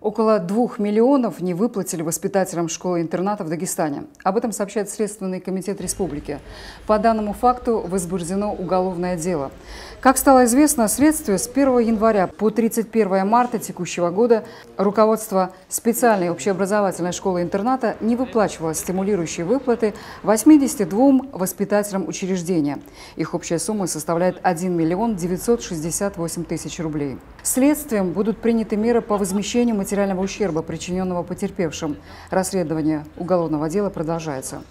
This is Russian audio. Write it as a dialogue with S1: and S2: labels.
S1: Около двух миллионов не выплатили воспитателям школы-интерната в Дагестане. Об этом сообщает Следственный комитет республики. По данному факту возбуждено уголовное дело. Как стало известно, следствию с 1 января по 31 марта текущего года руководство специальной общеобразовательной школы-интерната не выплачивало стимулирующие выплаты 82 воспитателям учреждения. Их общая сумма составляет 1 миллион 968 тысяч рублей. Следствием будут приняты меры по возмещению материального ущерба, причиненного потерпевшим. Расследование уголовного дела продолжается.